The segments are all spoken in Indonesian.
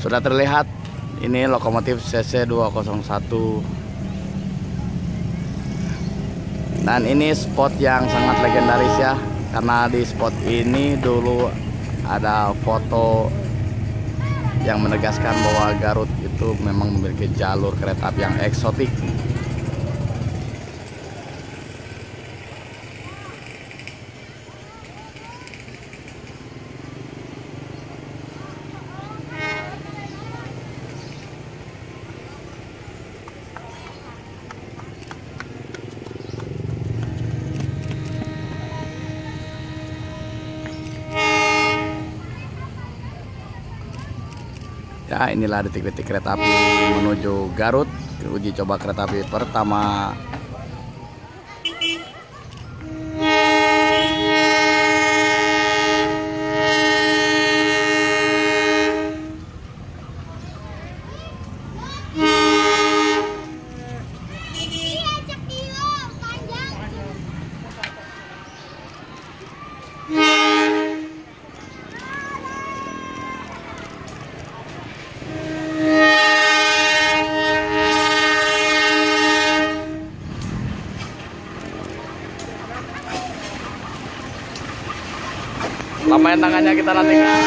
Sudah terlihat ini lokomotif CC 201 dan ini spot yang sangat legendaris ya karena di spot ini dulu ada foto yang menegaskan bahwa Garut itu memang memiliki jalur kereta api yang eksotik Ya inilah detik-detik kereta api menuju Garut Uji coba kereta api pertama Lamain tangannya kita nantikan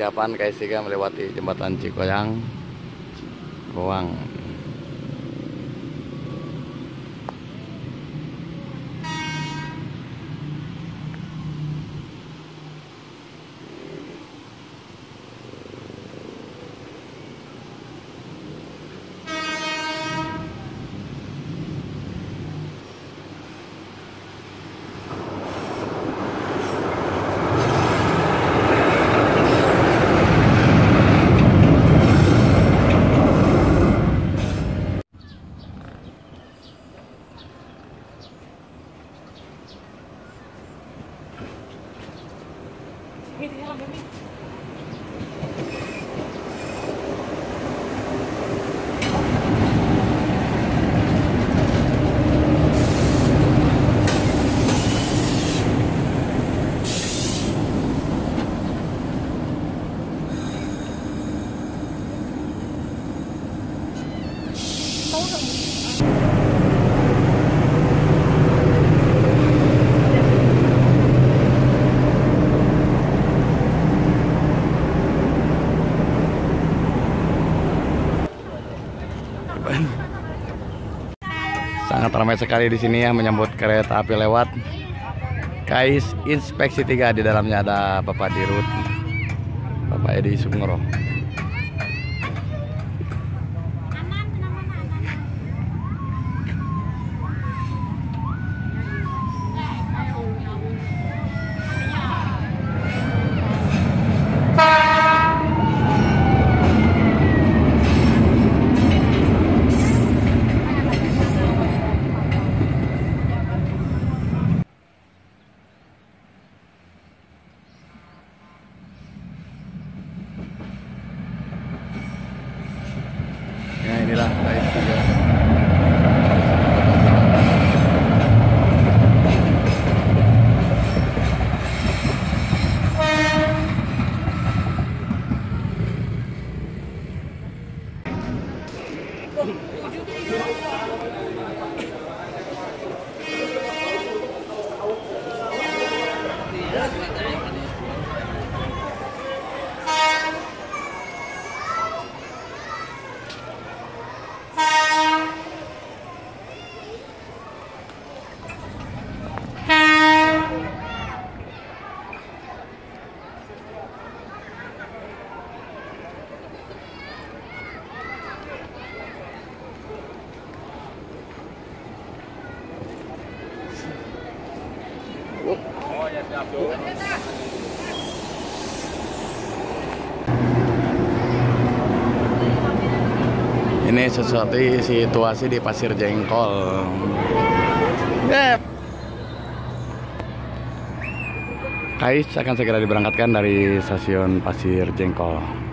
Persiapan KSIK melewati jembatan Cikoyang Ruang Sangat ramai sekali di sini ya menyambut kereta api lewat. Kais Inspeksi 3 di dalamnya ada Bapak Dirut, Bapak Edi Sumoro. Ini sesuatu situasi di Pasir Jengkol. Yep. Kais akan segera diberangkatkan dari stasiun Pasir Jengkol.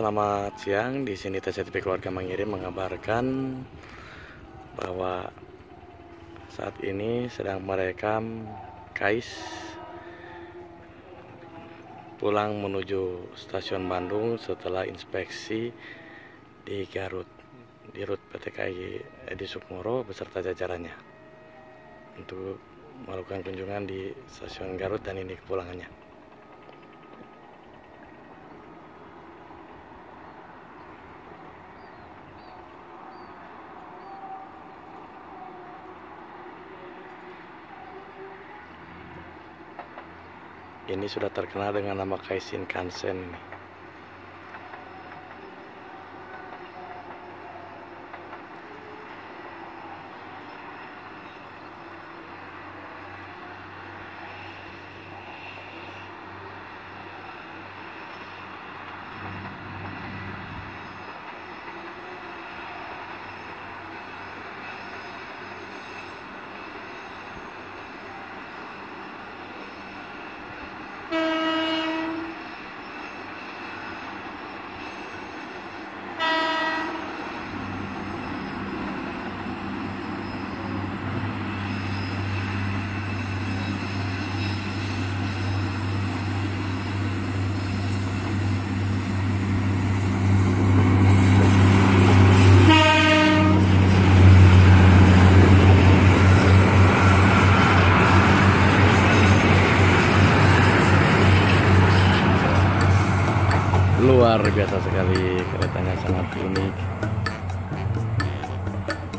Selamat siang. Di sini TCTV Keluarga mengirim mengabarkan bahwa saat ini sedang merekam Kais pulang menuju stasiun Bandung setelah inspeksi di Garut di rut PT KAI Edi Sukmoro beserta jajarannya untuk melakukan kunjungan di stasiun Garut dan ini kepulangannya. Ini sudah terkenal dengan nama Kaisin Kansen ini.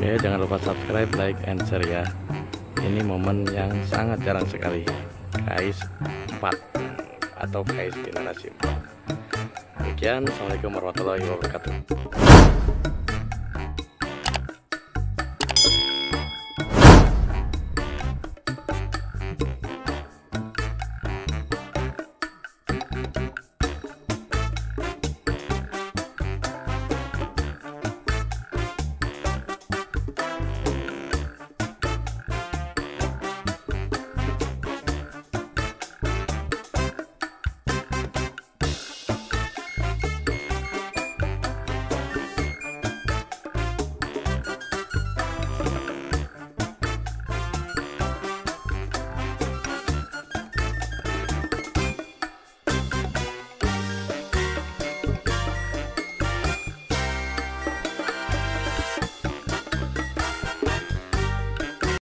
Oke jangan lupa subscribe like and share ya. Ini momen yang sangat jarang sekali. Kais 4 atau kais generasi 4 demikian assalamualaikum warahmatullahi wabarakatuh